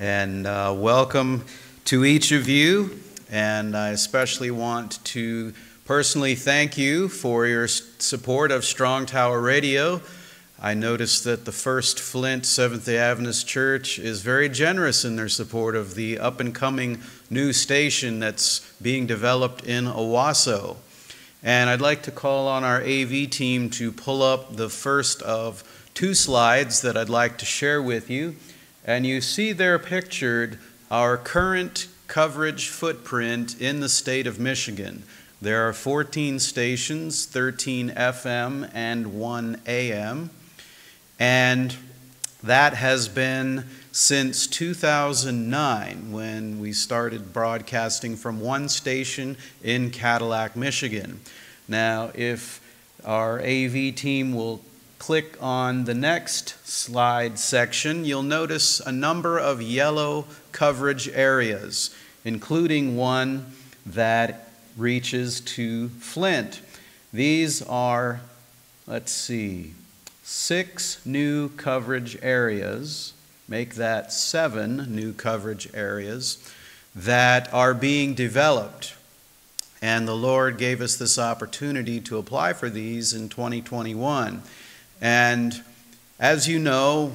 And uh, welcome to each of you. And I especially want to personally thank you for your support of Strong Tower Radio. I noticed that the First Flint Seventh day Adventist Church is very generous in their support of the up and coming new station that's being developed in Owosso. And I'd like to call on our AV team to pull up the first of two slides that I'd like to share with you. And you see there pictured our current coverage footprint in the state of Michigan. There are 14 stations, 13 FM and 1 AM. And that has been since 2009 when we started broadcasting from one station in Cadillac, Michigan. Now, if our AV team will click on the next slide section, you'll notice a number of yellow coverage areas, including one that reaches to Flint. These are, let's see, six new coverage areas, make that seven new coverage areas that are being developed. And the Lord gave us this opportunity to apply for these in 2021. And as you know,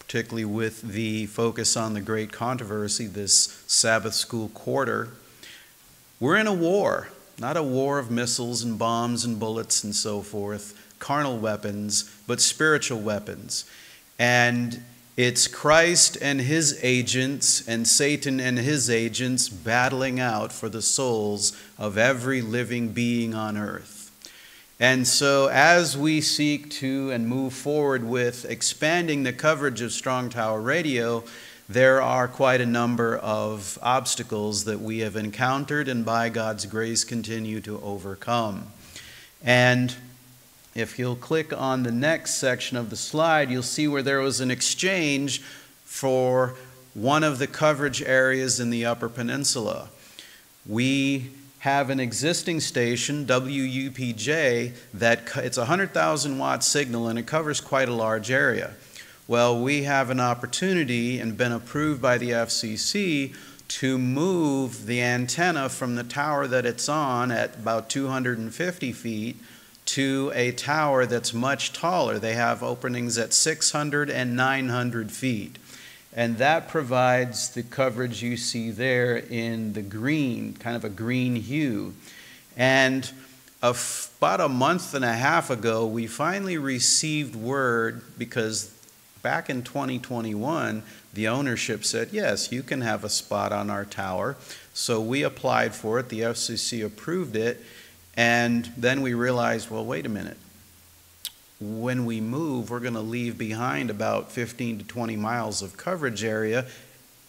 particularly with the focus on the great controversy this Sabbath school quarter, we're in a war, not a war of missiles and bombs and bullets and so forth, carnal weapons, but spiritual weapons. And it's Christ and his agents and Satan and his agents battling out for the souls of every living being on earth. And so, as we seek to and move forward with expanding the coverage of Strong Tower Radio, there are quite a number of obstacles that we have encountered and by God's grace continue to overcome. And if you'll click on the next section of the slide, you'll see where there was an exchange for one of the coverage areas in the Upper Peninsula. We have an existing station, WUPJ, that it's a 100,000 watt signal and it covers quite a large area. Well, we have an opportunity and been approved by the FCC to move the antenna from the tower that it's on at about 250 feet to a tower that's much taller. They have openings at 600 and 900 feet. And that provides the coverage you see there in the green, kind of a green hue. And about a month and a half ago, we finally received word because back in 2021, the ownership said, yes, you can have a spot on our tower. So we applied for it, the FCC approved it, and then we realized, well, wait a minute when we move, we're going to leave behind about 15 to 20 miles of coverage area.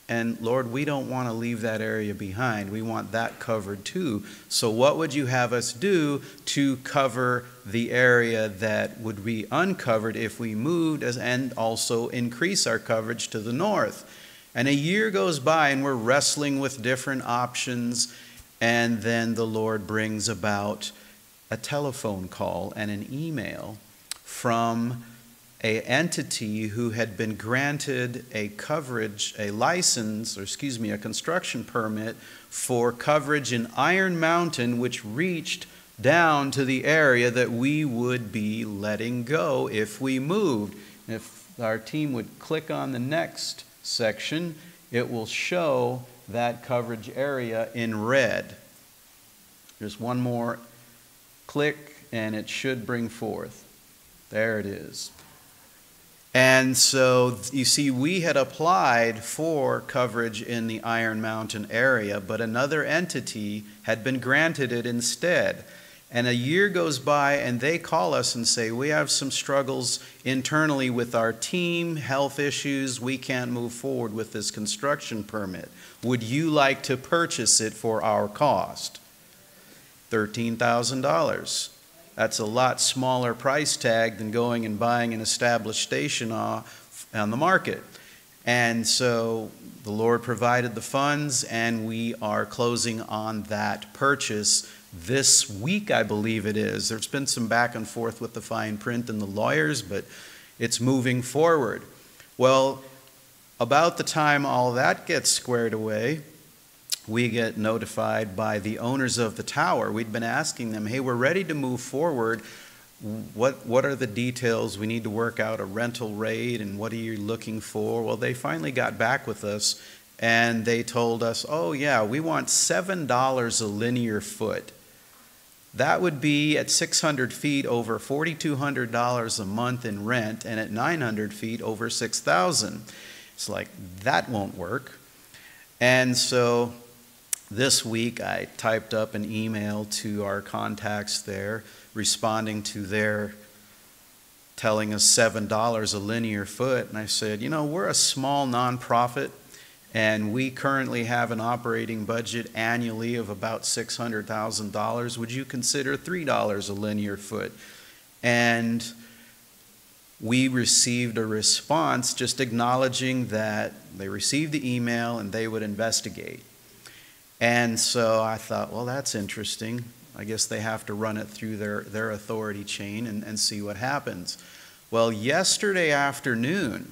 And Lord, we don't want to leave that area behind. We want that covered too. So, what would you have us do to cover the area that would be uncovered if we moved and also increase our coverage to the north? And a year goes by and we're wrestling with different options. And then the Lord brings about a telephone call and an email from a entity who had been granted a coverage, a license, or excuse me, a construction permit for coverage in Iron Mountain, which reached down to the area that we would be letting go if we moved. if our team would click on the next section, it will show that coverage area in red. There's one more click, and it should bring forth. There it is. And so you see, we had applied for coverage in the Iron Mountain area, but another entity had been granted it instead. And a year goes by, and they call us and say, We have some struggles internally with our team, health issues. We can't move forward with this construction permit. Would you like to purchase it for our cost? $13,000. That's a lot smaller price tag than going and buying an established station on the market. And so the Lord provided the funds, and we are closing on that purchase this week, I believe it is. There's been some back and forth with the fine print and the lawyers, but it's moving forward. Well, about the time all that gets squared away, we get notified by the owners of the tower. We'd been asking them, hey, we're ready to move forward. What, what are the details? We need to work out a rental rate and what are you looking for? Well, they finally got back with us and they told us, oh, yeah, we want $7 a linear foot. That would be at 600 feet over $4,200 a month in rent, and at 900 feet over 6,000. It's like, that won't work. And so this week I typed up an email to our contacts there responding to their telling us $7 a linear foot. And I said, you know, we're a small nonprofit and we currently have an operating budget annually of about $600,000. Would you consider $3 a linear foot? And we received a response just acknowledging that they received the email and they would investigate. And so I thought, well, that's interesting. I guess they have to run it through their, their authority chain and, and see what happens. Well, yesterday afternoon,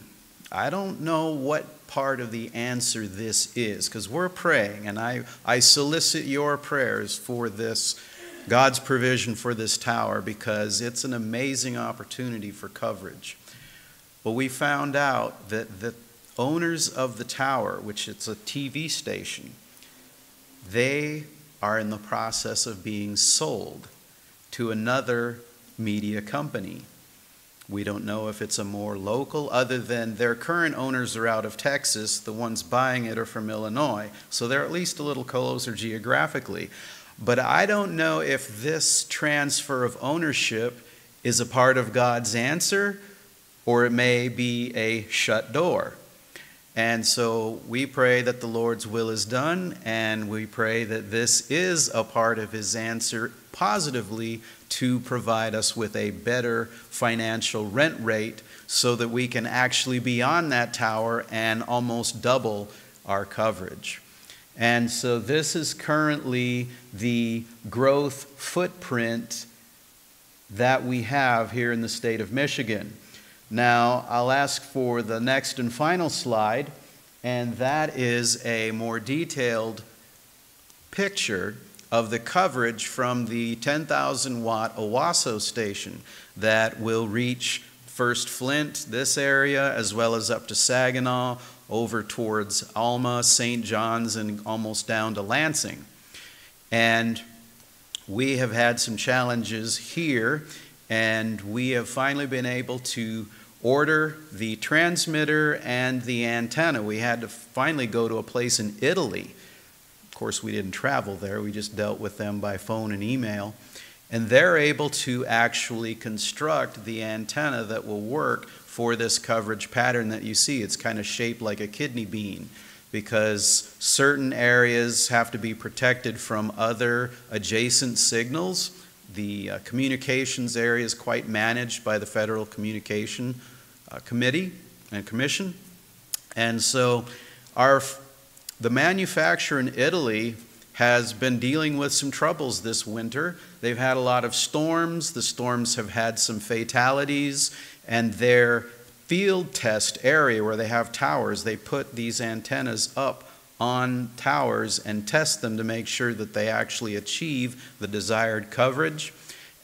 I don't know what part of the answer this is because we're praying, and I, I solicit your prayers for this, God's provision for this tower, because it's an amazing opportunity for coverage. But we found out that the owners of the tower, which it's a TV station, they are in the process of being sold to another media company. We don't know if it's a more local, other than their current owners are out of Texas. The ones buying it are from Illinois. So they're at least a little closer geographically. But I don't know if this transfer of ownership is a part of God's answer or it may be a shut door. And so we pray that the Lord's will is done, and we pray that this is a part of His answer positively to provide us with a better financial rent rate so that we can actually be on that tower and almost double our coverage. And so this is currently the growth footprint that we have here in the state of Michigan. Now, I'll ask for the next and final slide, and that is a more detailed picture of the coverage from the 10,000 watt Owosso station that will reach first Flint, this area, as well as up to Saginaw, over towards Alma, St. John's, and almost down to Lansing. And we have had some challenges here, and we have finally been able to order the transmitter and the antenna. We had to finally go to a place in Italy Of course, we didn't travel there, we just dealt with them by phone and email. And they're able to actually construct the antenna that will work for this coverage pattern that you see. It's kind of shaped like a kidney bean because certain areas have to be protected from other adjacent signals. The uh, communications area is quite managed by the Federal Communication uh, Committee and Commission. And so our the manufacturer in Italy has been dealing with some troubles this winter. They've had a lot of storms. The storms have had some fatalities, and their field test area where they have towers, they put these antennas up on towers and test them to make sure that they actually achieve the desired coverage.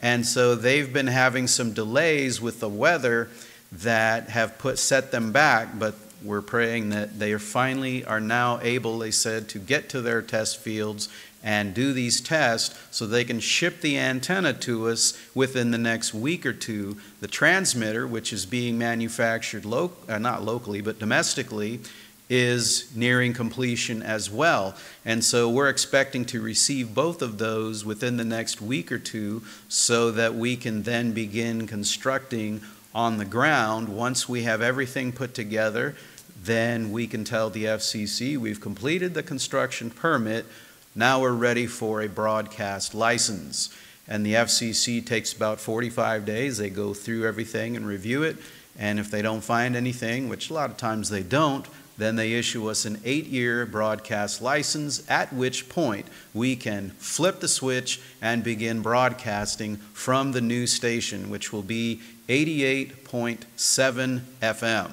And so they've been having some delays with the weather that have put set them back, but we're praying that they are finally are now able, they said, to get to their test fields and do these tests so they can ship the antenna to us within the next week or two. The transmitter, which is being manufactured lo- uh, not locally but domestically, is nearing completion as well. And so we're expecting to receive both of those within the next week or two so that we can then begin constructing on the ground. Once we have everything put together, then we can tell the FCC we've completed the construction permit. Now we're ready for a broadcast license. And the FCC takes about 45 days. They go through everything and review it. And if they don't find anything, which a lot of times they don't, then they issue us an eight year broadcast license, at which point we can flip the switch and begin broadcasting from the new station, which will be 88.7 FM.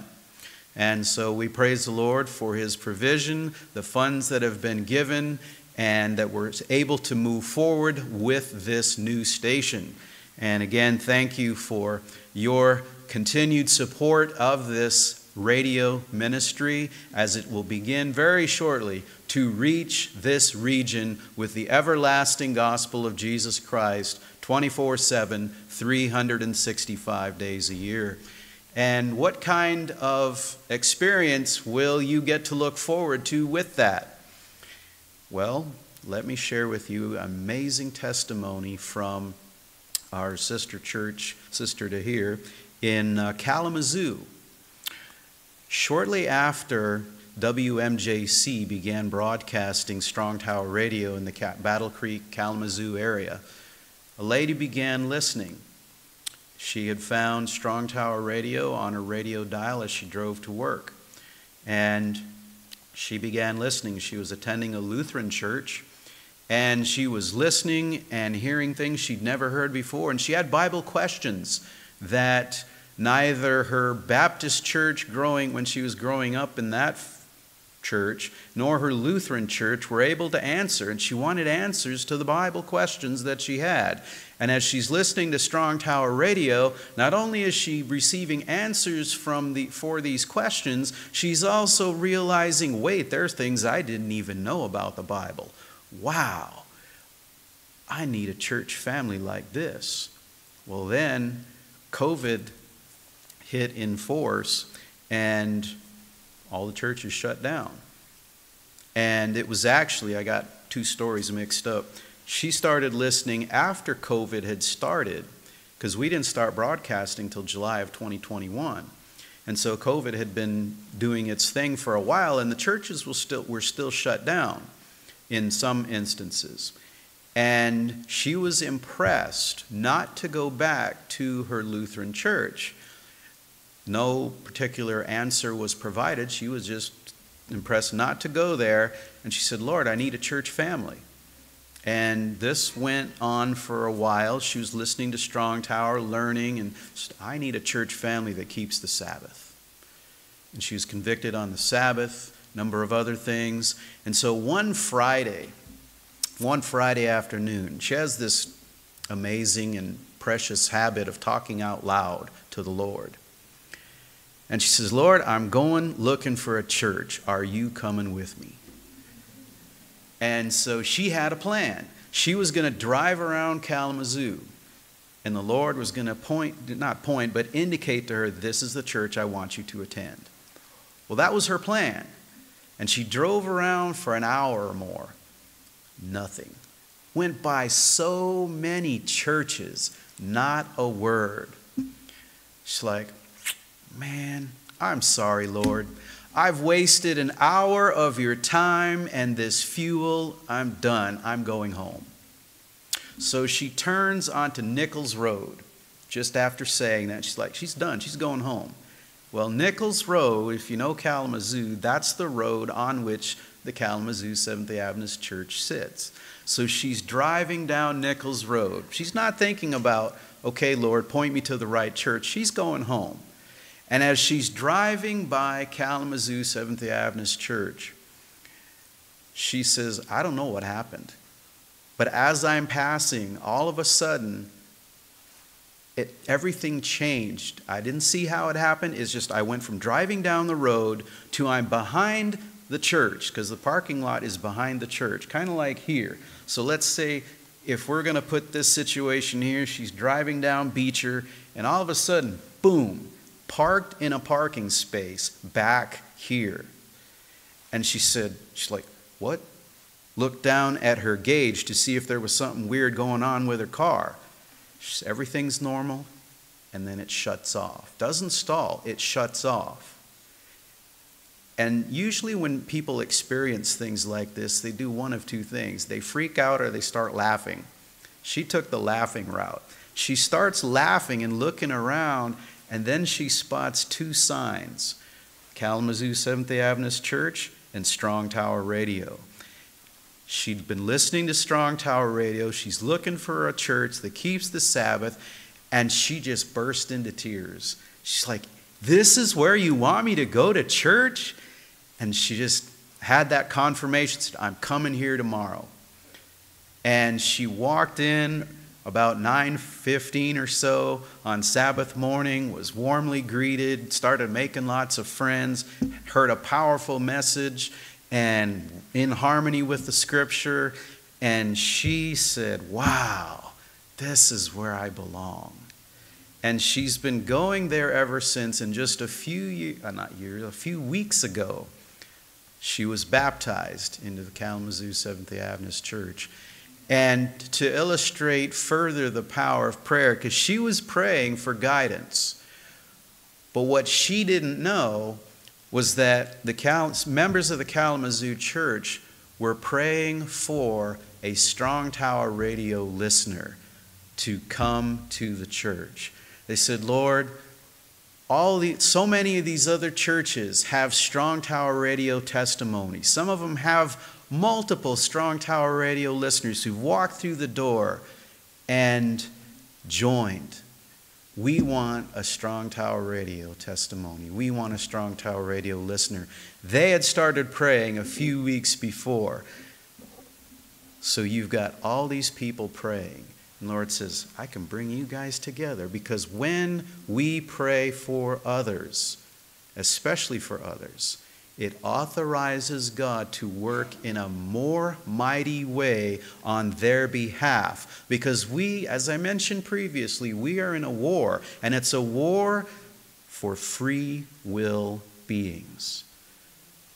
And so we praise the Lord for his provision, the funds that have been given, and that we're able to move forward with this new station. And again, thank you for your continued support of this radio ministry as it will begin very shortly to reach this region with the everlasting gospel of Jesus Christ 24 7, 365 days a year. And what kind of experience will you get to look forward to with that? Well, let me share with you amazing testimony from our sister church, Sister to here, in uh, Kalamazoo. Shortly after WMJC began broadcasting Strong Tower Radio in the Battle Creek, Kalamazoo area, a lady began listening. She had found Strong Tower Radio on her radio dial as she drove to work. And she began listening. She was attending a Lutheran church and she was listening and hearing things she'd never heard before. And she had Bible questions that neither her Baptist church growing when she was growing up in that church nor her Lutheran church were able to answer. And she wanted answers to the Bible questions that she had. And as she's listening to Strong Tower Radio, not only is she receiving answers from the, for these questions, she's also realizing wait, there are things I didn't even know about the Bible wow, I need a church family like this. Well, then COVID hit in force and all the churches shut down. And it was actually, I got two stories mixed up. She started listening after COVID had started because we didn't start broadcasting till July of 2021. And so COVID had been doing its thing for a while, and the churches were still, were still shut down in some instances. And she was impressed not to go back to her Lutheran church. No particular answer was provided. She was just impressed not to go there. And she said, Lord, I need a church family. And this went on for a while. She was listening to Strong Tower, learning, and said, I need a church family that keeps the Sabbath. And she was convicted on the Sabbath number of other things. And so one Friday, one Friday afternoon, she has this amazing and precious habit of talking out loud to the Lord. And she says, Lord, I'm going looking for a church. Are you coming with me? And so she had a plan. She was going to drive around Kalamazoo, and the Lord was going to point, not point, but indicate to her, This is the church I want you to attend. Well, that was her plan. And she drove around for an hour or more. Nothing. Went by so many churches, not a word. She's like, Man, I'm sorry, Lord. I've wasted an hour of your time and this fuel. I'm done. I'm going home. So she turns onto Nichols Road just after saying that. She's like, She's done. She's going home. Well, Nichols Road, if you know Kalamazoo, that's the road on which the Kalamazoo Seventh day Adventist Church sits. So she's driving down Nichols Road. She's not thinking about, okay, Lord, point me to the right church. She's going home. And as she's driving by Kalamazoo Seventh day Adventist Church, she says, I don't know what happened. But as I'm passing, all of a sudden, it, everything changed. I didn't see how it happened. It's just I went from driving down the road to I'm behind the church because the parking lot is behind the church, kind of like here. So let's say if we're going to put this situation here, she's driving down Beecher, and all of a sudden, boom, parked in a parking space back here. And she said, she's like, what? Looked down at her gauge to see if there was something weird going on with her car everything's normal, and then it shuts off. Doesn't stall, it shuts off. And usually, when people experience things like this, they do one of two things they freak out or they start laughing. She took the laughing route. She starts laughing and looking around, and then she spots two signs Kalamazoo Seventh day Adventist Church and Strong Tower Radio. She'd been listening to Strong Tower Radio. She's looking for a church that keeps the Sabbath, and she just burst into tears. She's like, This is where you want me to go to church? And she just had that confirmation said, I'm coming here tomorrow. And she walked in about 9:15 or so on Sabbath morning, was warmly greeted, started making lots of friends, heard a powerful message and in harmony with the scripture, and she said, "Wow, this is where I belong." And she's been going there ever since and just a few years, uh, not years, a few weeks ago, she was baptized into the Kalamazoo Seventh-day Adventist Church and to illustrate further the power of prayer, because she was praying for guidance. But what she didn't know was that the Cal- members of the Kalamazoo Church were praying for a Strong Tower radio listener to come to the church. They said, Lord, all the, so many of these other churches have Strong Tower radio testimonies. Some of them have multiple Strong Tower radio listeners who've walked through the door and joined. We want a Strong Tower radio testimony. We want a Strong Tower radio listener. They had started praying a few weeks before. So you've got all these people praying. And Lord says, I can bring you guys together because when we pray for others, especially for others, it authorizes God to work in a more mighty way on their behalf. Because we, as I mentioned previously, we are in a war, and it's a war for free will beings.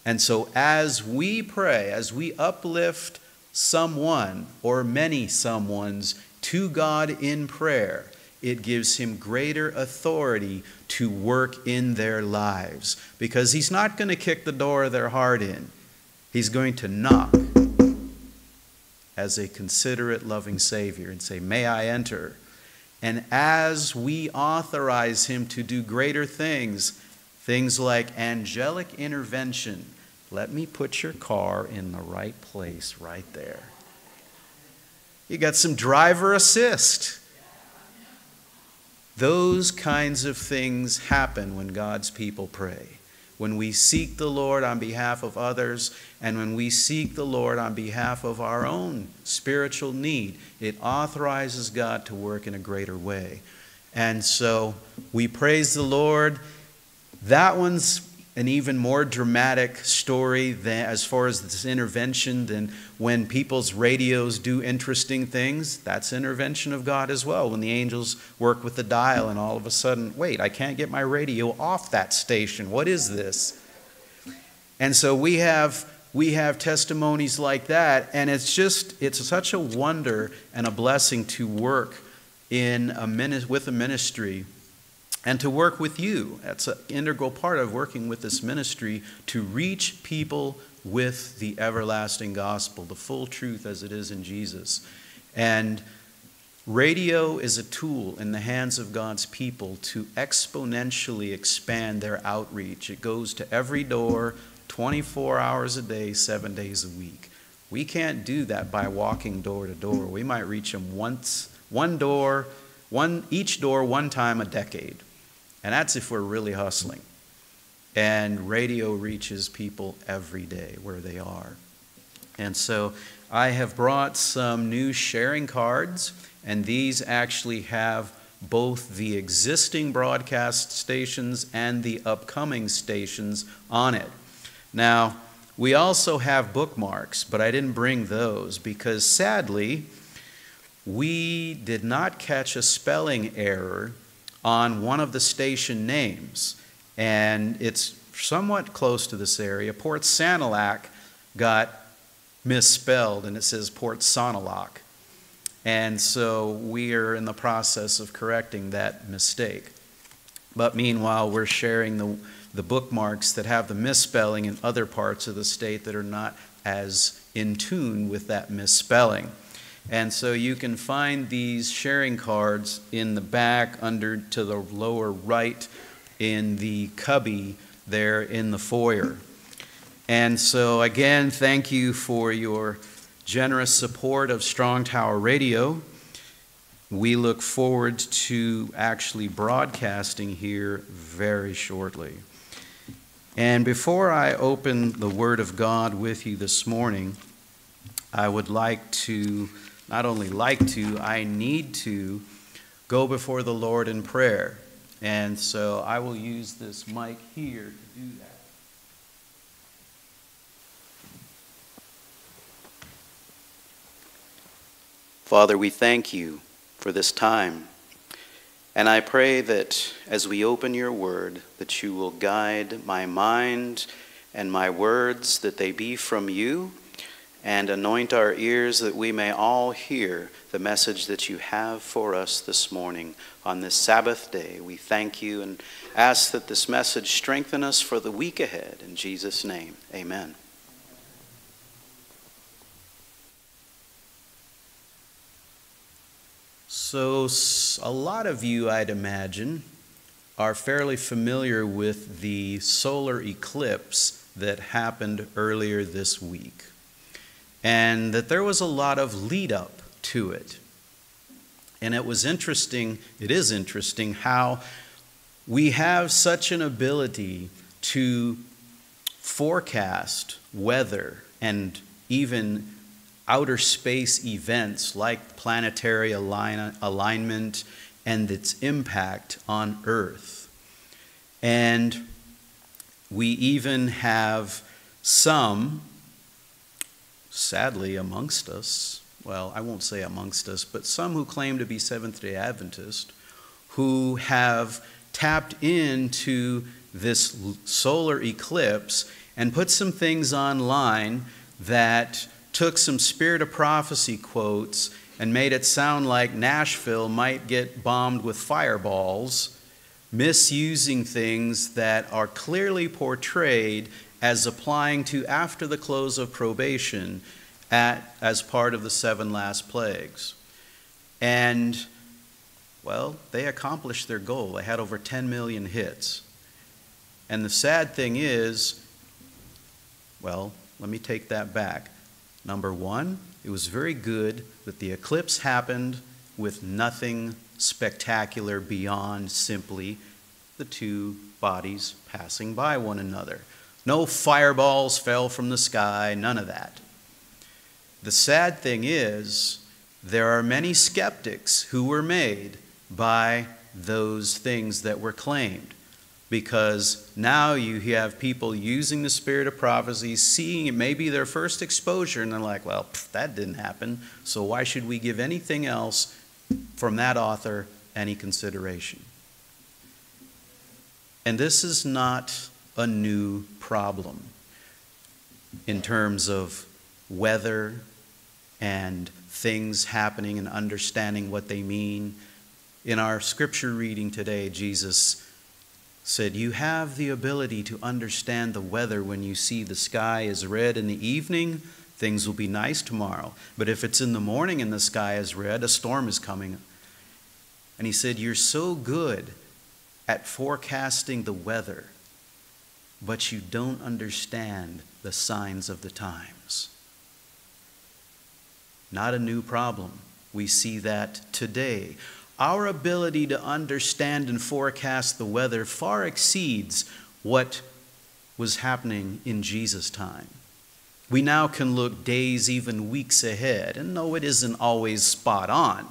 And so, as we pray, as we uplift someone or many someones to God in prayer, it gives him greater authority to work in their lives because he's not going to kick the door of their heart in. He's going to knock as a considerate, loving Savior and say, May I enter? And as we authorize him to do greater things, things like angelic intervention, let me put your car in the right place right there. You got some driver assist. Those kinds of things happen when God's people pray. When we seek the Lord on behalf of others, and when we seek the Lord on behalf of our own spiritual need, it authorizes God to work in a greater way. And so we praise the Lord. That one's an even more dramatic story than, as far as this intervention than when people's radios do interesting things. That's intervention of God as well. When the angels work with the dial and all of a sudden, wait, I can't get my radio off that station. What is this? And so we have we have testimonies like that and it's just it's such a wonder and a blessing to work in a with a ministry and to work with you. That's an integral part of working with this ministry to reach people with the everlasting gospel, the full truth as it is in Jesus. And radio is a tool in the hands of God's people to exponentially expand their outreach. It goes to every door 24 hours a day, seven days a week. We can't do that by walking door to door. We might reach them once, one door, one, each door one time a decade. And that's if we're really hustling. And radio reaches people every day where they are. And so I have brought some new sharing cards, and these actually have both the existing broadcast stations and the upcoming stations on it. Now, we also have bookmarks, but I didn't bring those because sadly, we did not catch a spelling error on one of the station names, and it's somewhat close to this area. Port Sanilac got misspelled, and it says Port Sonilac. And so we are in the process of correcting that mistake. But meanwhile, we're sharing the, the bookmarks that have the misspelling in other parts of the state that are not as in tune with that misspelling. And so you can find these sharing cards in the back under to the lower right in the cubby there in the foyer. And so again, thank you for your generous support of Strong Tower Radio. we look forward to actually broadcasting here very shortly. And before I open the Word of God with you this morning, I would like to, not only like to, I need to go before the Lord in prayer. And so I will use this mic here to do that. Father, we thank you for this time. And I pray that as we open your word, that you will guide my mind and my words, that they be from you, and anoint our ears that we may all hear the message that you have for us this morning on this Sabbath day. We thank you and ask that this message strengthen us for the week ahead. In Jesus' name, amen. So, a lot of you, I'd imagine, are fairly familiar with the solar eclipse that happened earlier this week, and that there was a lot of lead up to it. And it was interesting, it is interesting how we have such an ability to forecast weather and even outer space events like planetary align- alignment and its impact on Earth. And we even have some, sadly, amongst us, well, I won't say amongst us, but some who claim to be Seventh day Adventists who have tapped into this solar eclipse and put some things online that took some spirit of prophecy quotes and made it sound like Nashville might get bombed with fireballs, misusing things that are clearly portrayed as applying to after the close of probation at, as part of the seven last plagues. And, well, they accomplished their goal. They had over 10 million hits. And the sad thing is, well, let me take that back. Number one, it was very good that the eclipse happened with nothing spectacular beyond simply the two bodies passing by one another. No fireballs fell from the sky, none of that. The sad thing is, there are many skeptics who were made by those things that were claimed because now you have people using the spirit of prophecy, seeing it may be their first exposure, and they're like, well, pff, that didn't happen, so why should we give anything else from that author any consideration? And this is not a new problem in terms of weather and things happening and understanding what they mean. In our scripture reading today, Jesus said, You have the ability to understand the weather when you see the sky is red in the evening, things will be nice tomorrow. But if it's in the morning and the sky is red, a storm is coming. And he said, You're so good at forecasting the weather, but you don't understand the signs of the times. Not a new problem. We see that today our ability to understand and forecast the weather far exceeds what was happening in Jesus' time. We now can look days, even weeks ahead. And no, it isn't always spot on,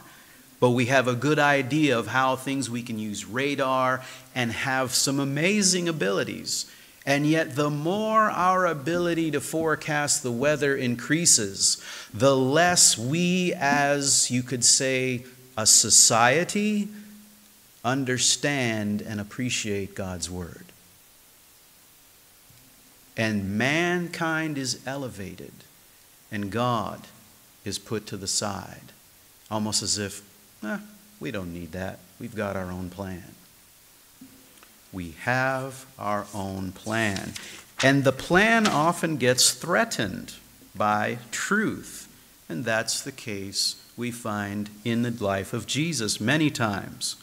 but we have a good idea of how things we can use radar and have some amazing abilities. And yet, the more our ability to forecast the weather increases, the less we, as you could say, a society understand and appreciate God's Word. And mankind is elevated, and God is put to the side, almost as if, eh, we don't need that. We've got our own plan. We have our own plan. And the plan often gets threatened by truth. And that's the case we find in the life of Jesus many times.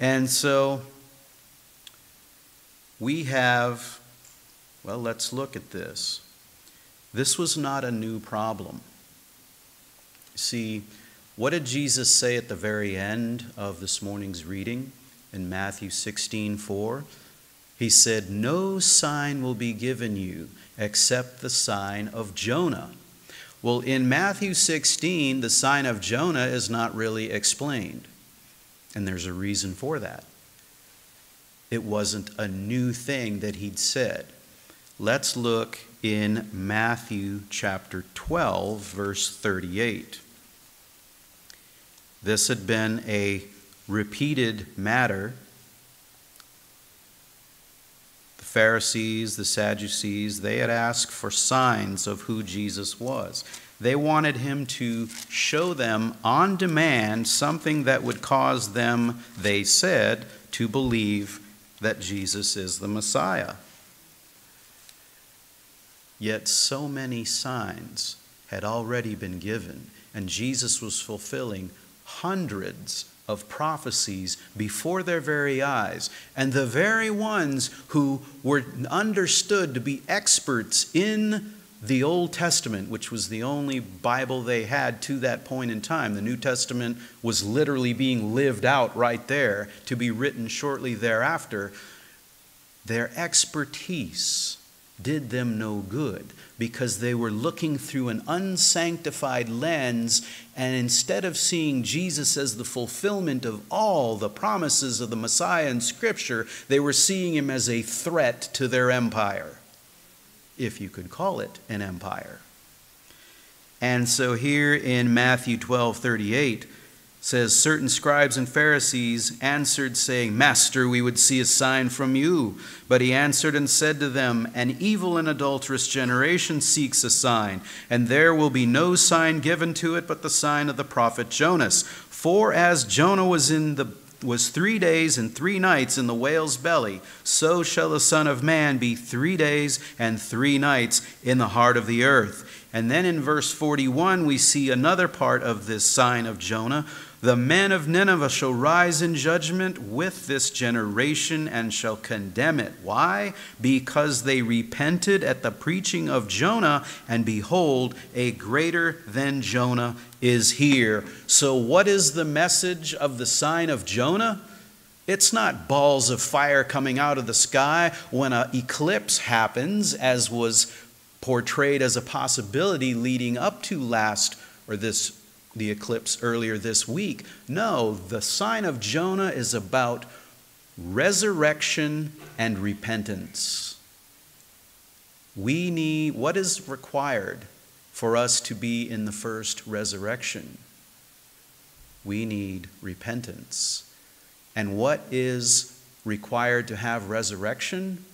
And so we have, well, let's look at this. This was not a new problem. See, What did Jesus say at the very end of this morning's reading in Matthew 16 4? He said, No sign will be given you except the sign of Jonah. Well, in Matthew 16, the sign of Jonah is not really explained. And there's a reason for that. It wasn't a new thing that he'd said. Let's look in Matthew chapter 12, verse 38. This had been a repeated matter. The Pharisees, the Sadducees, they had asked for signs of who Jesus was. They wanted him to show them on demand something that would cause them, they said, to believe that Jesus is the Messiah. Yet so many signs had already been given, and Jesus was fulfilling hundreds of prophecies before their very eyes. And the very ones who were understood to be experts in the Old Testament, which was the only Bible they had to that point in time, the New Testament was literally being lived out right there to be written shortly thereafter. Their expertise did them no good because they were looking through an unsanctified lens, and instead of seeing Jesus as the fulfillment of all the promises of the Messiah in Scripture, they were seeing him as a threat to their empire, if you could call it an empire. And so here in Matthew 12 38, says certain scribes and pharisees answered saying master we would see a sign from you but he answered and said to them an evil and adulterous generation seeks a sign and there will be no sign given to it but the sign of the prophet jonas for as jonah was in the was three days and three nights in the whale's belly, so shall the Son of Man be three days and three nights in the heart of the earth. And then in verse 41, we see another part of this sign of Jonah. The men of Nineveh shall rise in judgment with this generation and shall condemn it. Why? Because they repented at the preaching of Jonah, and behold, a greater than Jonah is here. So, what is the message of the sign of Jonah? It's not balls of fire coming out of the sky when an eclipse happens, as was portrayed as a possibility leading up to last or this the eclipse earlier this week. No, the sign of Jonah is about resurrection and repentance. We need, what is required for us to be in the first resurrection? We need repentance. And what is required to have resurrection?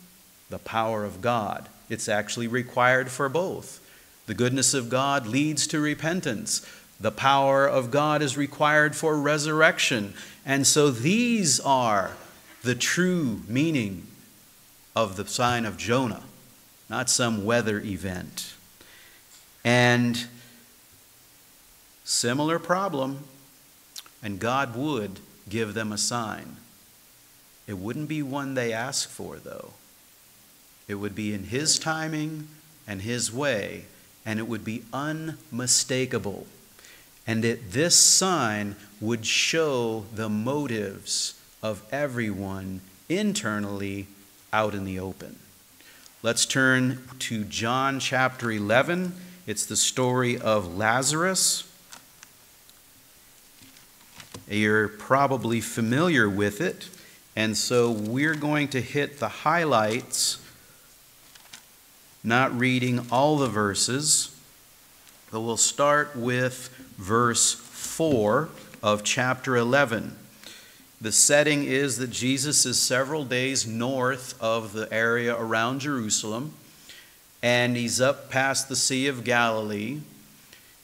The power of God. It's actually required for both. The goodness of God leads to repentance. The power of God is required for resurrection. And so these are the true meaning of the sign of Jonah, not some weather event. And similar problem, and God would give them a sign. It wouldn't be one they ask for, though. It would be in His timing and His way, and it would be unmistakable and that this sign would show the motives of everyone internally out in the open. Let's turn to John chapter 11. It's the story of Lazarus. You're probably familiar with it, and so we're going to hit the highlights, not reading all the verses, but we'll start with verse 4 of chapter 11. The setting is that Jesus is several days north of the area around Jerusalem, and he's up past the Sea of Galilee,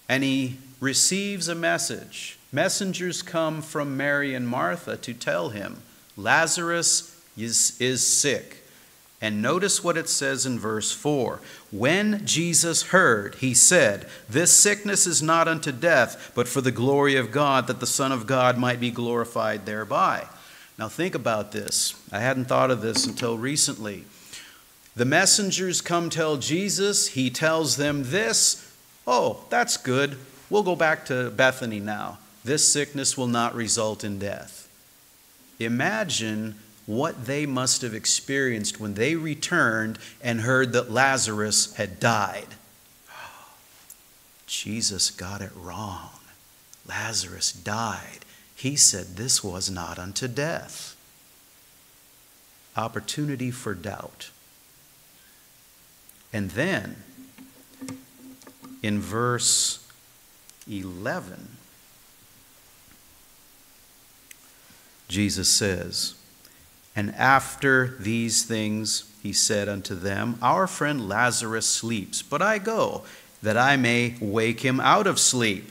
and he receives a message. Messengers come from Mary and Martha to tell him Lazarus is, is sick. And notice what it says in verse 4. When Jesus heard, he said, This sickness is not unto death, but for the glory of God, that the Son of God might be glorified thereby. Now think about this. I hadn't thought of this until recently. The messengers come tell Jesus, he tells them this. Oh, that's good. We'll go back to Bethany now. this sickness will not result in death. Imagine what they must have experienced when they returned and heard that Lazarus had died. Jesus got it wrong. Lazarus died. He said this was not unto death. Opportunity for doubt. And then, in verse 11, Jesus says, And after these things he said unto them, Our friend Lazarus sleeps, but I go that I may wake him out of sleep.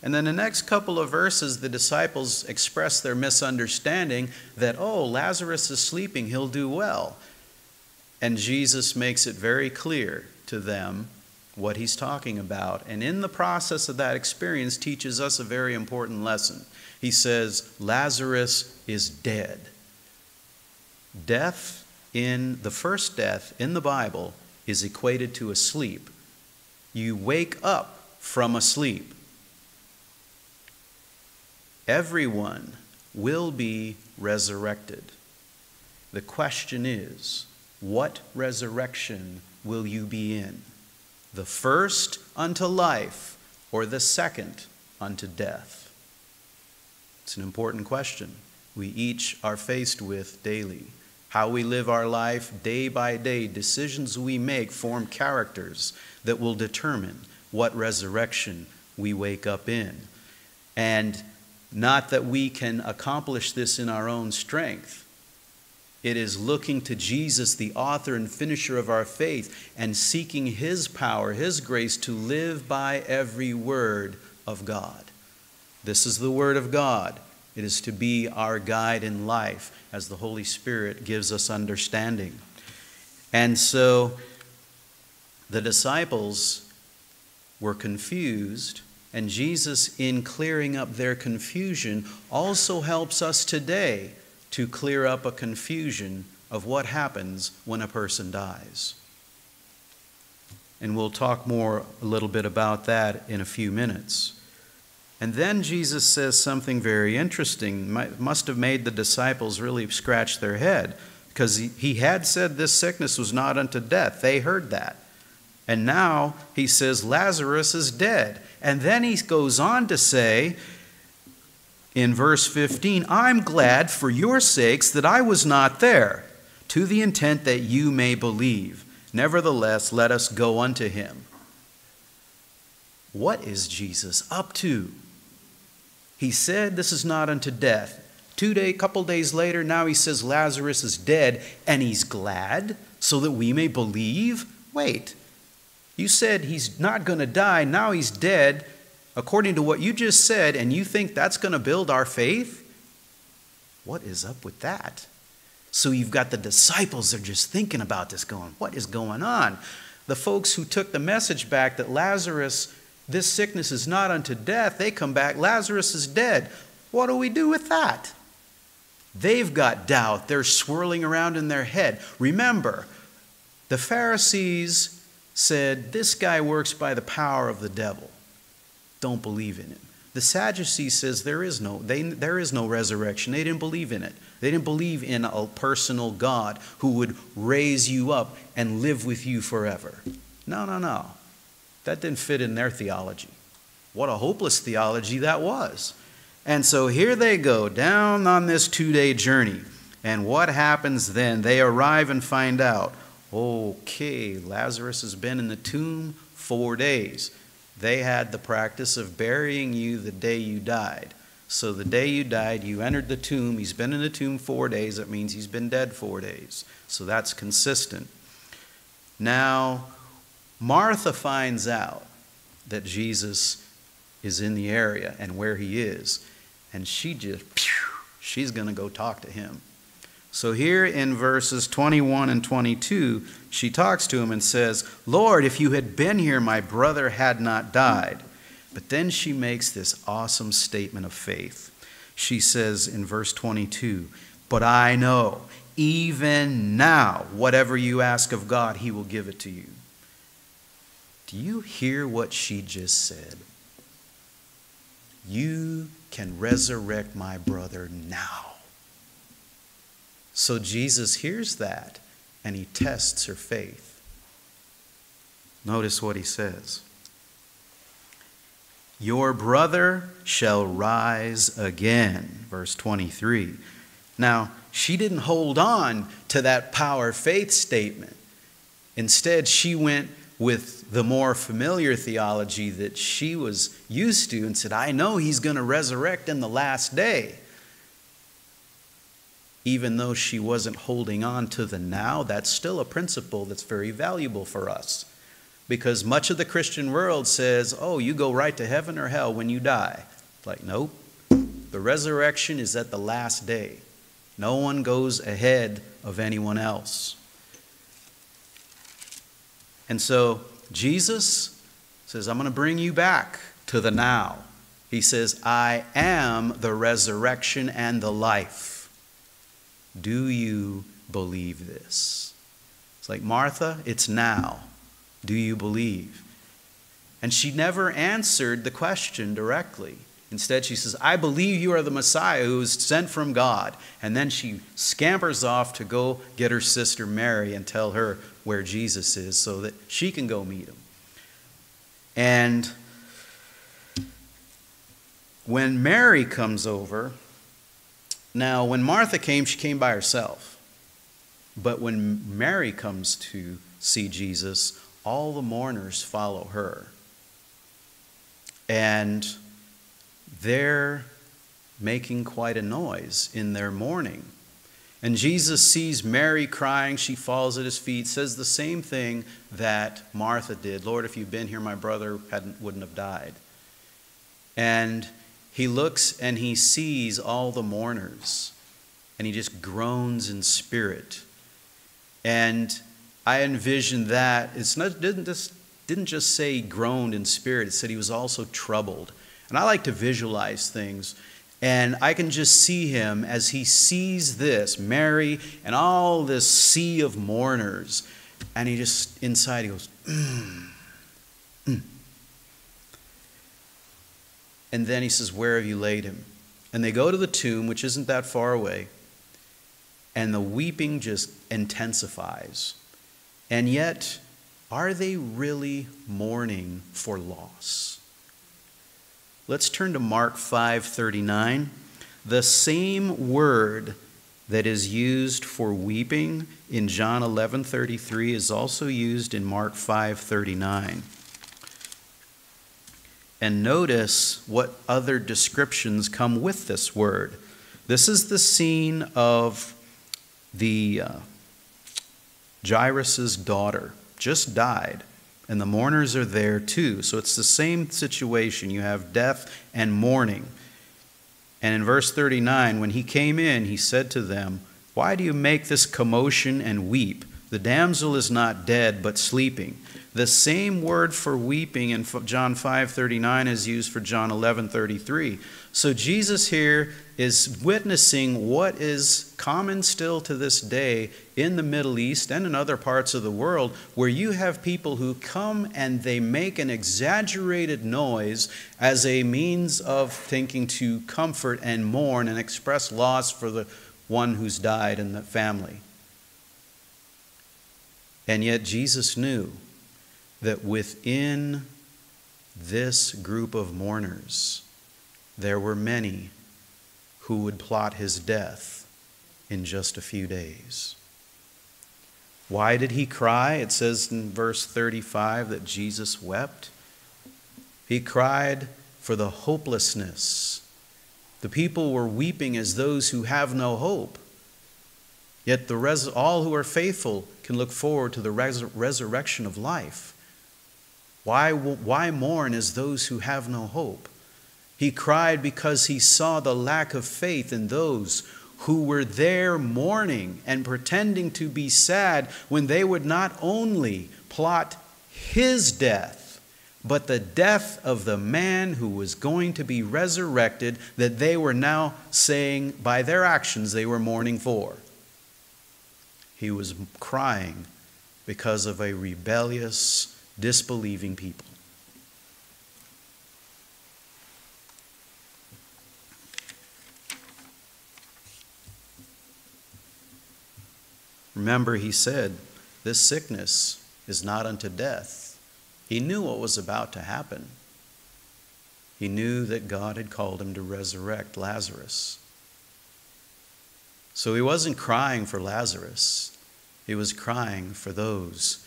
And then the next couple of verses, the disciples express their misunderstanding that, oh, Lazarus is sleeping, he'll do well. And Jesus makes it very clear to them what he's talking about. And in the process of that experience, teaches us a very important lesson. He says, Lazarus is dead. Death in the first death in the Bible is equated to a sleep. You wake up from a sleep. Everyone will be resurrected. The question is, what resurrection will you be in? The first unto life or the second unto death? It's an important question we each are faced with daily. How we live our life day by day, decisions we make form characters that will determine what resurrection we wake up in. And not that we can accomplish this in our own strength. It is looking to Jesus, the author and finisher of our faith, and seeking His power, His grace to live by every word of God. This is the Word of God. It is to be our guide in life as the Holy Spirit gives us understanding. And so the disciples were confused and Jesus, in clearing up their confusion, also helps us today to clear up a confusion of what happens when a person dies. And we'll talk more a little bit about that in a few minutes. And then Jesus says something very interesting, must have made the disciples really scratch their head, because he had said this sickness was not unto death. They heard that. And now he says Lazarus is dead. And then he goes on to say in verse 15, I'm glad for your sakes that I was not there, to the intent that you may believe. Nevertheless, let us go unto him. What is Jesus up to? He said, This is not unto death. Two day, couple days later, now he says Lazarus is dead, and he's glad so that we may believe. Wait, you said he's not going to die, now he's dead, according to what you just said, and you think that's going to build our faith? What is up with that? So you've got the disciples, they're just thinking about this, going, What is going on? The folks who took the message back that Lazarus, this sickness is not unto death, they come back, Lazarus is dead. What do we do with that? They've got doubt. They're swirling around in their head. Remember, the Pharisees said, This guy works by the power of the devil. Don't believe in him. The Sadducees says there is no they, there is no resurrection. They didn't believe in it. They didn't believe in a personal God who would raise you up and live with you forever. No, no, no. That didn't fit in their theology. What a hopeless theology that was. And so here they go down on this two day journey. And what happens then? They arrive and find out Okay, Lazarus has been in the tomb four days. They had the practice of burying you the day you died. So the day you died, you entered the tomb. He's been in the tomb four days. That means he's been dead four days. So that's consistent. Now, Martha finds out that Jesus is in the area and where he is. And she just, she's going to go talk to him. So here in verses 21 and 22, she talks to him and says, Lord, if you had been here, my brother had not died. But then she makes this awesome statement of faith. She says in verse 22, But I know, even now, whatever you ask of God, he will give it to you. Do you hear what she just said? You can resurrect my brother now. So Jesus hears that and he tests her faith. Notice what he says Your brother shall rise again. Verse 23. Now, she didn't hold on to that power faith statement. Instead, she went with the more familiar theology that she was used to and said, I know he's going to resurrect in the last day. Even though she wasn't holding on to the now, that's still a principle that's very valuable for us. Because much of the Christian world says, oh, you go right to heaven or hell when you die. Like, nope. The resurrection is at the last day. No one goes ahead of anyone else. And so Jesus says, I'm going to bring you back to the now. He says, I am the resurrection and the life. Do you believe this? It's like, Martha, it's now. Do you believe? And she never answered the question directly. Instead, she says, I believe you are the Messiah who is sent from God. And then she scampers off to go get her sister Mary and tell her where Jesus is so that she can go meet him. And when Mary comes over, now when Martha came, she came by herself. But when Mary comes to see Jesus, all the mourners follow her. And they're making quite a noise in their mourning. And Jesus sees Mary crying. She falls at his feet, says the same thing that Martha did Lord, if you'd been here, my brother hadn't, wouldn't have died. And he looks and he sees all the mourners, and he just groans in spirit. And I envision that it's not didn't just didn't just say groaned in spirit, it said he was also troubled. And I like to visualize things. And I can just see him as he sees this, Mary and all this sea of mourners. And he just, inside, he goes, mm, mm. And then he says, Where have you laid him? And they go to the tomb, which isn't that far away. And the weeping just intensifies. And yet, are they really mourning for loss? Let's turn to Mark 5:39. The same word that is used for weeping in John 11:33 is also used in Mark 5:39. And notice what other descriptions come with this word. This is the scene of the uh, Jairus' daughter, just died and the mourners are there too. So it's the same situation. You have death and mourning. And in verse 39, when he came in, he said to them, Why do you make this commotion and weep? The damsel is not dead, but sleeping. The same word for weeping in John 5:39 is used for John 11:33. So Jesus here is witnessing what is common still to this day in the Middle East and in other parts of the world where you have people who come and they make an exaggerated noise as a means of thinking to comfort and mourn and express loss for the one who's died in the family. And yet Jesus knew that within this group of mourners, there were many who would plot his death in just a few days. Why did he cry? It says in verse 35 that Jesus wept. He cried for the hopelessness. The people were weeping as those who have no hope. Yet the res- all who are faithful can look forward to the res- resurrection of life. Why, why mourn as those who have no hope? He cried because he saw the lack of faith in those who were there mourning and pretending to be sad when they would not only plot his death, but the death of the man who was going to be resurrected, that they were now saying by their actions they were mourning for. He was crying because of a rebellious, disbelieving people. Remember he said, This sickness is not unto death. He knew what was about to happen. He knew that God had called him to resurrect Lazarus. So he wasn't crying for Lazarus, he was crying for those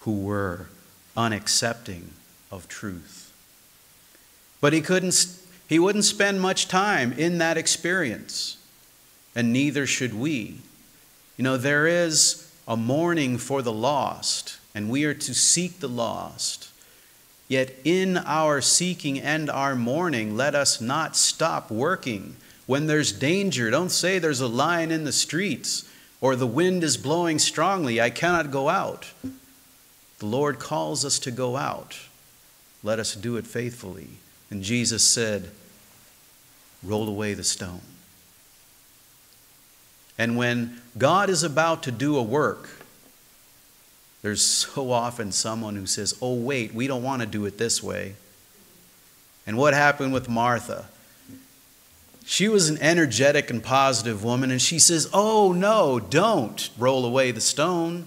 who were unaccepting of truth. But he couldn't he wouldn't spend much time in that experience, and neither should we. You know, there is a mourning for the lost, and we are to seek the lost. Yet in our seeking and our mourning, let us not stop working. When there's danger, don't say there's a lion in the streets or the wind is blowing strongly, I cannot go out. The Lord calls us to go out. Let us do it faithfully. And Jesus said, Roll away the stone. And when God is about to do a work, there's so often someone who says, Oh, wait, we don't want to do it this way. And what happened with Martha? She was an energetic and positive woman, and she says, Oh, no, don't roll away the stone.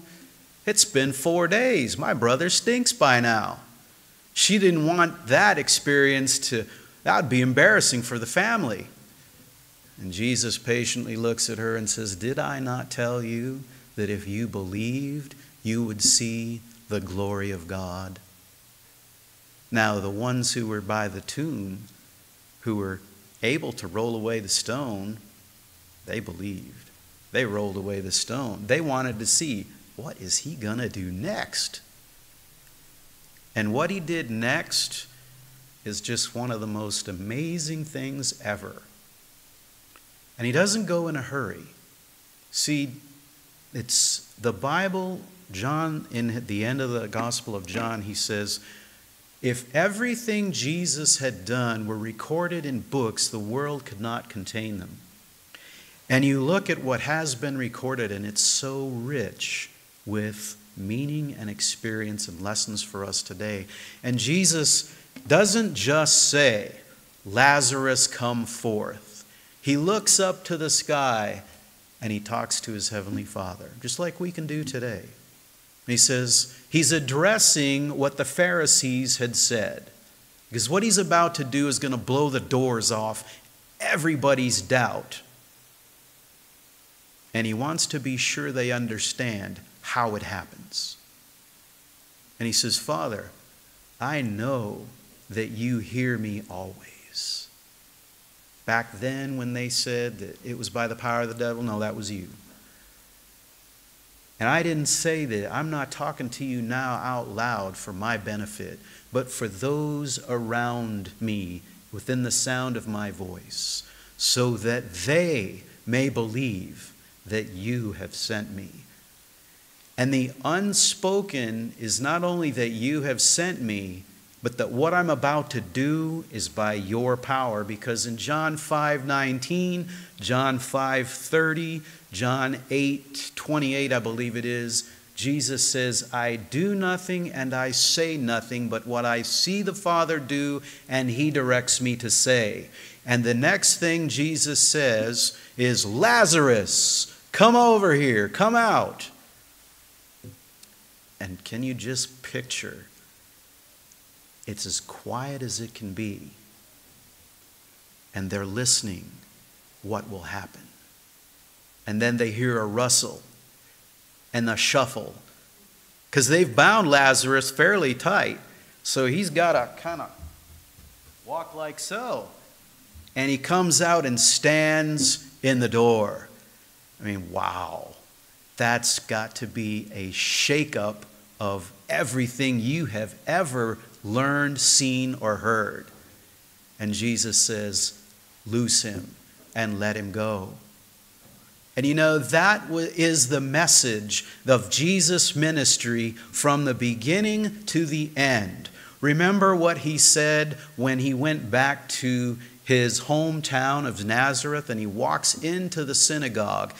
It's been four days. My brother stinks by now. She didn't want that experience to, that would be embarrassing for the family. And Jesus patiently looks at her and says, Did I not tell you that if you believed, you would see the glory of God? Now, the ones who were by the tomb, who were able to roll away the stone, they believed. They rolled away the stone. They wanted to see what is he going to do next? And what he did next is just one of the most amazing things ever. And he doesn't go in a hurry. See, it's the Bible, John, in the end of the Gospel of John, he says, if everything Jesus had done were recorded in books, the world could not contain them. And you look at what has been recorded, and it's so rich with meaning and experience and lessons for us today. And Jesus doesn't just say, Lazarus, come forth. He looks up to the sky and he talks to his heavenly Father, just like we can do today. he says, He's addressing what the Pharisees had said. Because what he's about to do is going to blow the doors off everybody's doubt. And he wants to be sure they understand how it happens. And he says, Father, I know that you hear me always. Back then, when they said that it was by the power of the devil, no, that was you. And I didn't say that. I'm not talking to you now out loud for my benefit, but for those around me within the sound of my voice, so that they may believe that you have sent me. And the unspoken is not only that you have sent me, but that what I'm about to do is by your power. Because in John 5 19, John 5 30, John 8 28, I believe it is, Jesus says, I do nothing and I say nothing, but what I see the Father do, and He directs me to say. And the next thing Jesus says is, Lazarus, come over here, come out. And can you just picture? It's as quiet as it can be. And they're listening. What will happen? And then they hear a rustle and a shuffle. Because they've bound Lazarus fairly tight. So he's got to kind of walk like so. And he comes out and stands in the door. I mean, wow. That's got to be a shakeup of everything you have ever learned, seen, or heard. And Jesus says, Loose him and let him go. And you know, that is the message of Jesus' ministry from the beginning to the end. Remember what he said when he went back to his hometown of Nazareth and he walks into the synagogue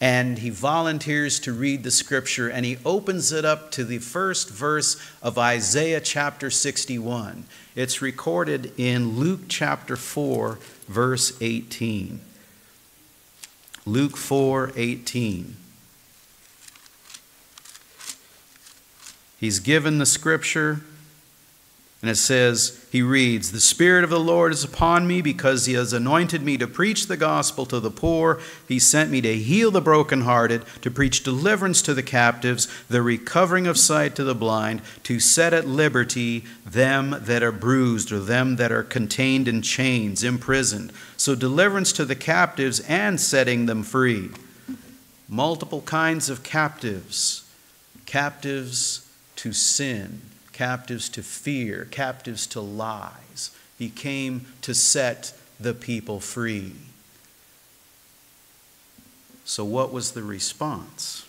and he volunteers to read the scripture and he opens it up to the first verse of Isaiah chapter 61. It's recorded in Luke chapter 4 verse 18. Luke 4:18 He's given the scripture and it says, He reads, The Spirit of the Lord is upon me because He has anointed me to preach the gospel to the poor. He sent me to heal the brokenhearted, to preach deliverance to the captives, the recovering of sight to the blind, to set at liberty them that are bruised or them that are contained in chains, imprisoned. So, deliverance to the captives and setting them free. Multiple kinds of captives captives to sin, captives to fear, captives to lies. He came to set the people free. So, what was the response?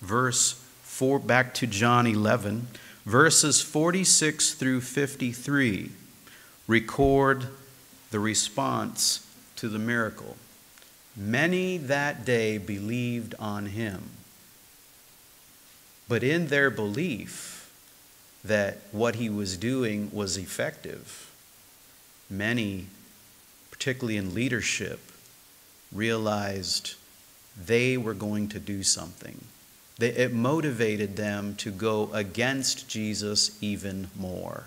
Verse 4, back to John 11, verses 46 through 53 record the response to the miracle. Many that day believed on him. But in their belief that what he was doing was effective, many, particularly in leadership, realized they were going to do something. It motivated them to go against Jesus even more.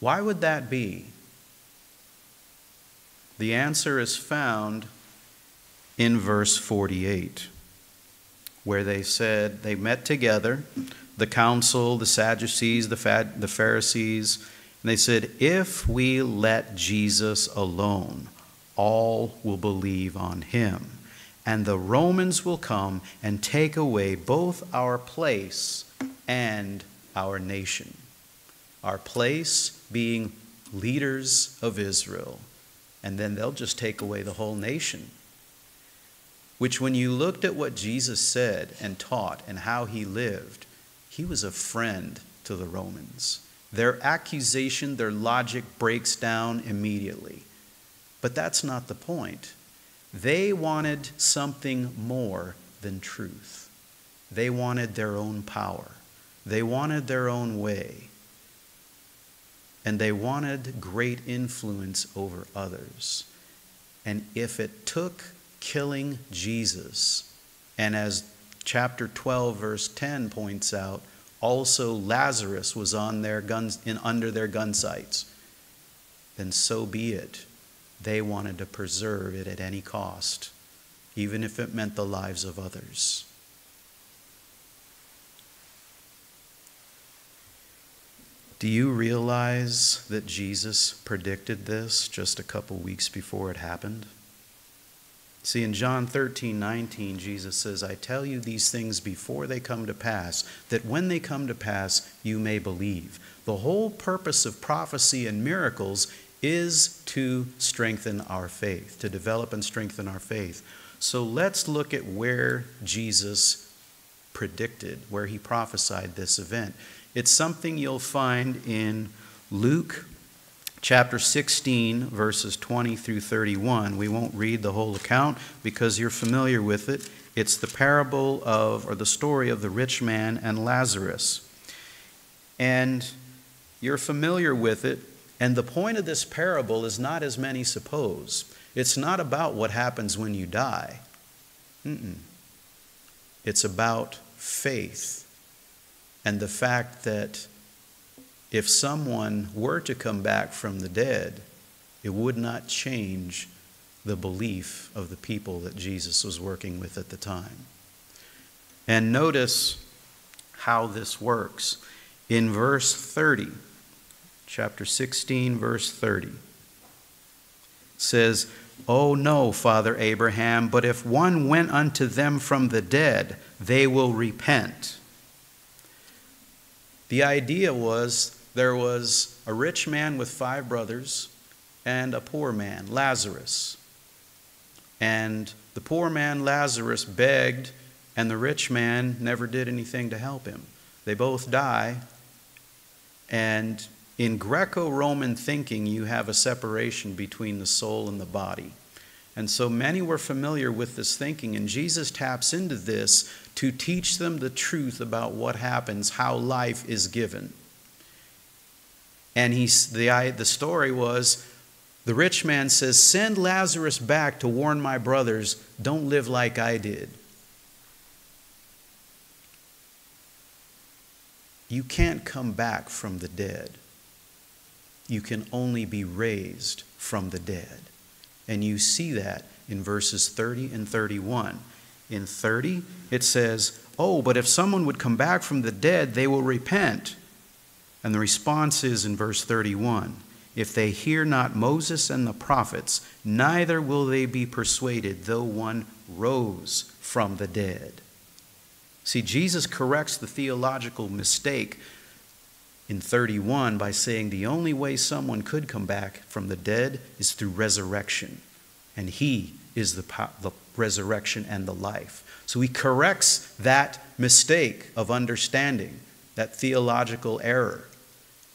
Why would that be? The answer is found in verse 48 where they said they met together, the council, the Sadducees, the, the Pharisees, and they said, If we let Jesus alone, all will believe on him. And the Romans will come and take away both our place and our nation. Our place being leaders of Israel, and then they'll just take away the whole nation which, when you looked at what Jesus said and taught and how he lived, he was a friend to the Romans. Their accusation, their logic breaks down immediately. But that's not the point. They wanted something more than truth. They wanted their own power. They wanted their own way. And they wanted great influence over others. And if it took killing Jesus. And as chapter 12, verse 10 points out, also Lazarus was on their guns, in, under their gun sights. Then so be it. They wanted to preserve it at any cost, even if it meant the lives of others. Do you realize that Jesus predicted this just a couple weeks before it happened? See, in John 13, 19, Jesus says, I tell you these things before they come to pass, that when they come to pass, you may believe. The whole purpose of prophecy and miracles is to strengthen our faith, to develop and strengthen our faith. So let's look at where Jesus predicted, where he prophesied this event. It's something you'll find in Luke chapter 16, verses 20 through 31. We won't read the whole account because you're familiar with it. It's the parable of, or the story of the rich man and Lazarus. And you're familiar with it. And the point of this parable is not as many suppose. It's not about what happens when you die. Mm-mm. It's about faith and the fact that if someone were to come back from the dead, it would not change the belief of the people that Jesus was working with at the time. And notice how this works. In verse 30, chapter 16, verse 30, says, Oh, no, Father Abraham, but if one went unto them from the dead, they will repent. The idea was there was a rich man with five brothers and a poor man, Lazarus. And the poor man, Lazarus, begged, and the rich man never did anything to help him. They both die. And in Greco Roman thinking, you have a separation between the soul and the body. And so many were familiar with this thinking, and Jesus taps into this to teach them the truth about what happens, how life is given. And he, the, the story was the rich man says, Send Lazarus back to warn my brothers, don't live like I did. You can't come back from the dead. You can only be raised from the dead. And you see that in verses 30 and 31. In 30, it says, Oh, but if someone would come back from the dead, they will repent. And the response is in verse 31 If they hear not Moses and the prophets, neither will they be persuaded, though one rose from the dead. See, Jesus corrects the theological mistake in 31 by saying the only way someone could come back from the dead is through resurrection. And he is the, the resurrection and the life. So he corrects that mistake of understanding, that theological error.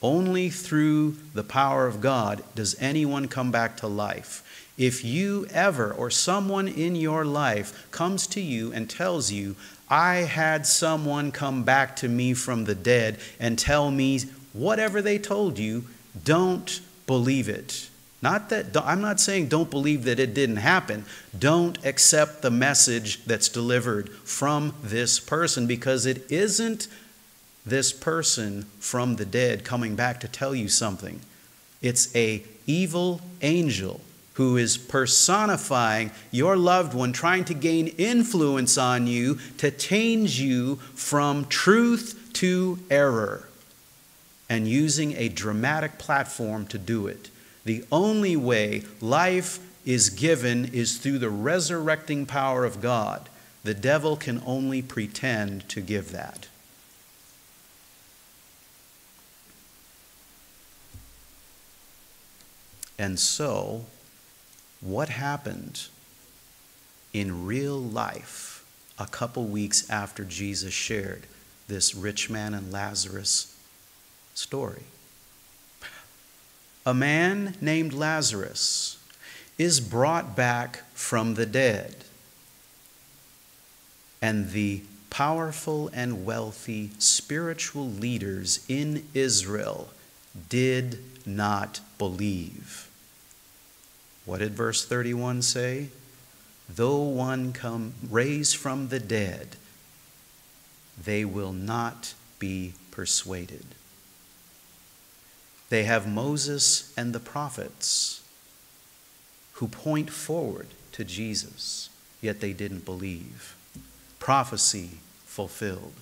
Only through the power of God does anyone come back to life. If you ever, or someone in your life, comes to you and tells you, I had someone come back to me from the dead and tell me whatever they told you, don't believe it. Not that I'm not saying don't believe that it didn't happen. Don't accept the message that's delivered from this person because it isn't this person from the dead coming back to tell you something. It's a evil angel who is personifying your loved one trying to gain influence on you to change you from truth to error and using a dramatic platform to do it. The only way life is given is through the resurrecting power of God. The devil can only pretend to give that. And so, what happened in real life a couple weeks after Jesus shared this rich man and Lazarus story? a man named Lazarus is brought back from the dead. And the powerful and wealthy spiritual leaders in Israel did not believe. What did verse 31 say? Though one come raised from the dead, they will not be persuaded. They have Moses and the prophets who point forward to Jesus, yet they didn't believe. Prophecy fulfilled.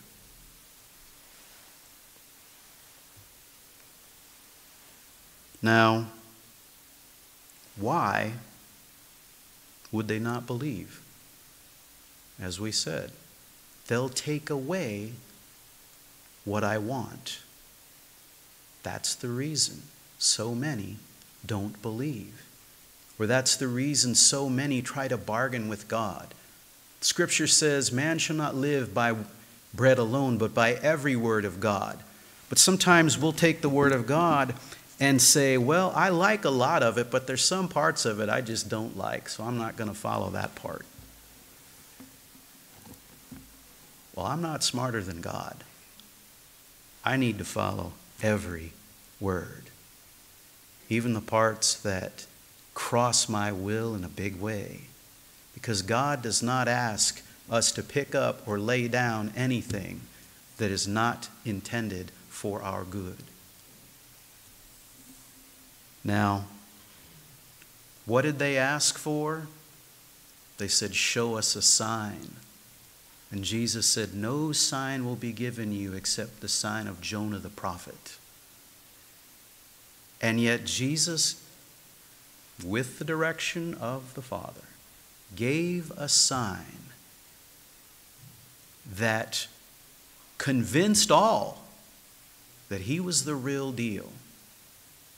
Now, why would they not believe? As we said, they'll take away what I want. That's the reason so many don't believe. Or that's the reason so many try to bargain with God. Scripture says, Man shall not live by bread alone, but by every word of God. But sometimes we'll take the word of God and say, Well, I like a lot of it, but there's some parts of it I just don't like, so I'm not going to follow that part. Well, I'm not smarter than God. I need to follow every word, even the parts that cross my will in a big way. Because God does not ask us to pick up or lay down anything that is not intended for our good. Now, what did they ask for? They said, Show us a sign. And Jesus said, No sign will be given you except the sign of Jonah the prophet. And yet, Jesus, with the direction of the Father, gave a sign that convinced all that he was the real deal,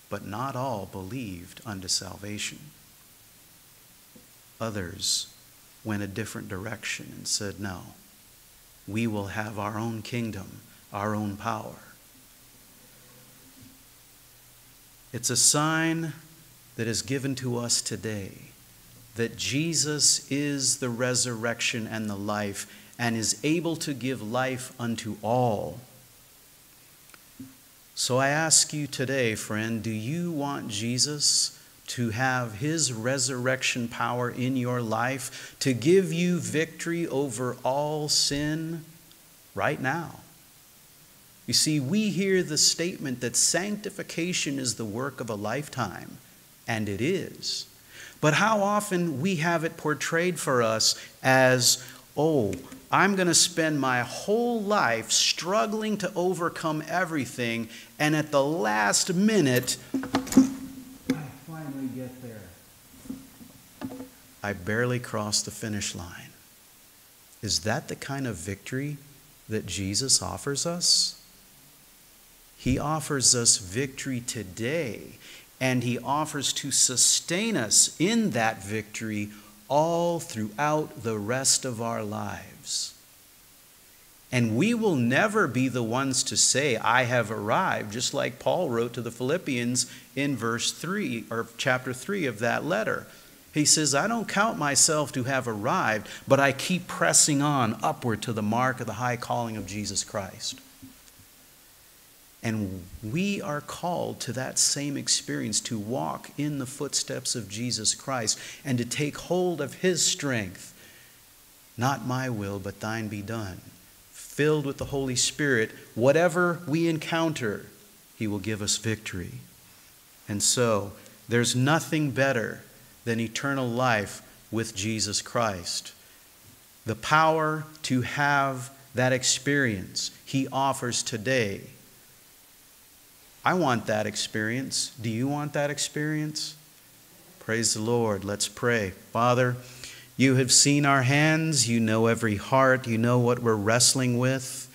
but not all believed unto salvation. Others went a different direction and said, No, we will have our own kingdom, our own power. It's a sign that is given to us today that Jesus is the resurrection and the life and is able to give life unto all. So I ask you today, friend, do you want Jesus to have his resurrection power in your life to give you victory over all sin right now? You see, we hear the statement that sanctification is the work of a lifetime, and it is. But how often we have it portrayed for us as, oh, I'm going to spend my whole life struggling to overcome everything, and at the last minute, I finally get there. I barely crossed the finish line. Is that the kind of victory that Jesus offers us? He offers us victory today, and He offers to sustain us in that victory all throughout the rest of our lives. And we will never be the ones to say, I have arrived, just like Paul wrote to the Philippians in verse 3 or chapter 3 of that letter. He says, I don't count myself to have arrived, but I keep pressing on upward to the mark of the high calling of Jesus Christ. And we are called to that same experience to walk in the footsteps of Jesus Christ and to take hold of his strength. Not my will, but thine be done. Filled with the Holy Spirit, whatever we encounter, he will give us victory. And so, there's nothing better than eternal life with Jesus Christ. The power to have that experience he offers today I want that experience. Do you want that experience? Praise the Lord. Let's pray. Father, you have seen our hands. You know every heart. You know what we're wrestling with.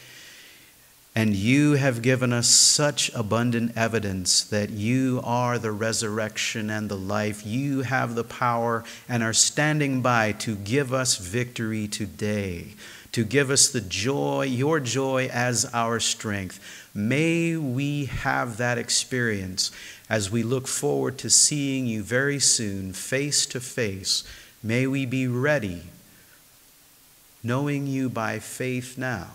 And you have given us such abundant evidence that you are the resurrection and the life. You have the power and are standing by to give us victory today, to give us the joy, your joy as our strength. May we have that experience as we look forward to seeing you very soon, face to face. May we be ready, knowing you by faith now,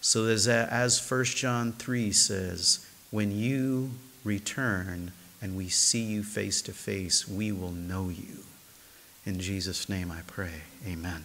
so that as 1 John 3 says, when you return and we see you face to face, we will know you. In Jesus' name I pray. Amen.